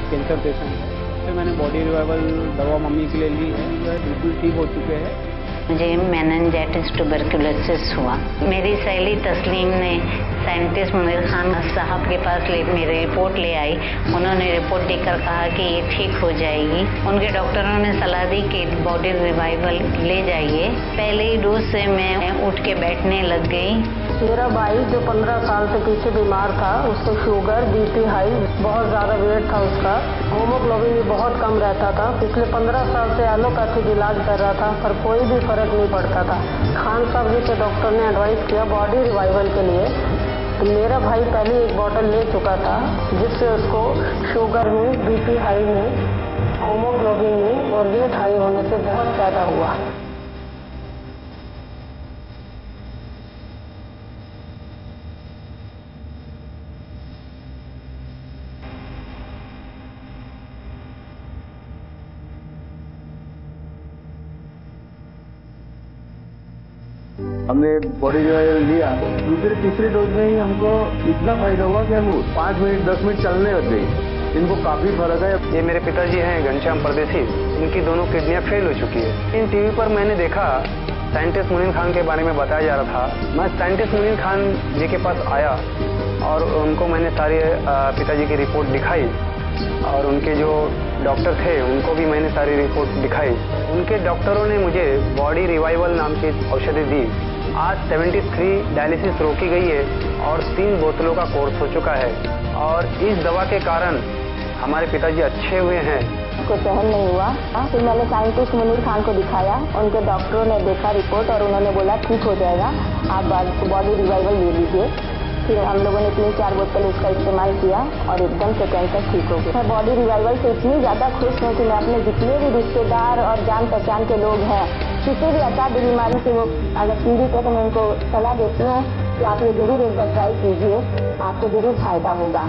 एक cancer patient है। फिर मैंने बॉडी रिवाइवल दवा मम्मी के लिए ली है। बिल्कुल ठीक हो चुके हैं। मुझे मैनजाइटिस ट्यूबरकुलोसिस हुआ। मेरी सहेली तस्लीम ने साइंटिस्ट मुनीर खान साहब के पास ले, मेरी रिपोर्ट ले आई। उन्होंने रिपोर्ट देखकर कहा कि ये ठीक हो जाएगी। उनके डॉक्टरों ने सलाह दी कि बॉडी रिवाइवल ले जाइए। पहले ही डोज से मैं उठ के बैठने लग गई। मेरा भाई जो 15 साल से पीछे बीमार था, उसको शुगर बीपी हाई बहुत ज़्यादा वेट था उसका। होमोग्लोबिन भी बहुत कम रहता था। पिछले 15 साल से एलोपैथिक इलाज कर रहा था, पर कोई भी फ़र्क नहीं पड़ता था। खान साहब जी के डॉक्टर ने एडवाइस किया बॉडी रिवाइवल के लिए। मेरा भाई पहले एक बॉटल ले चुका था, जिससे उसको शुगर में बीपी हाई में होमोग्लोबिन में और वेट हाई होने से बहुत ज़्यादा हुआ। हमने बॉडी रिवाइवल लिया। दूसरे तीसरे डोज में ही हमको इतना फ़ायदा हुआ कि हम पाँच मिनट, दस मिनट चलने लग गए। इनको काफ़ी फ़र्क है ये मेरे पिताजी हैं, घनश्याम परदेसी। इनकी दोनों किडनियाँ फेल हो चुकी है। इन टीवी पर मैंने देखा साइंटिस्ट मुनीन खान के बारे में बताया जा रहा था। मैं साइंटिस्ट मुनीन खान जी के पास आया और उनको मैंने सारी पिताजी की रिपोर्ट दिखाई। और उनके जो डॉक्टर थे, उनको भी मैंने सारी रिपोर्ट दिखाई। उनके डॉक्टरों ने मुझे बॉडी रिवाइवल नाम की औषधि दी। आज 73 डायलिसिस रोकी गई है और तीन बोतलों का कोर्स हो चुका है। और इस दवा के कारण हमारे पिताजी अच्छे हुए हैं। को सहन नहीं हुआ। फिर मैंने साइंटिस्ट मुनीर खान को दिखाया। उनके डॉक्टरों ने देखा रिपोर्ट और उन्होंने बोला, ठीक हो जाएगा। आप बॉडी रिवाइवल ले लीजिए फिर हम लोगों ने तीन चार बोतल उसका इस्तेमाल किया और एकदम से कैंसर ठीक हो गया। मैं बॉडी रिवाइवल से इतनी ज़्यादा खुश हूँ कि मैं अपने जितने भी रिश्तेदार और जान पहचान के लोग हैं, किसी भी असाध बीमारी से वो अगर पीड़ित है तो मैं उनको सलाह देती हूँ कि आप ये ज़रूर एक बार ट्राई कीजिए, आपको ज़रूर फ़ायदा होगा।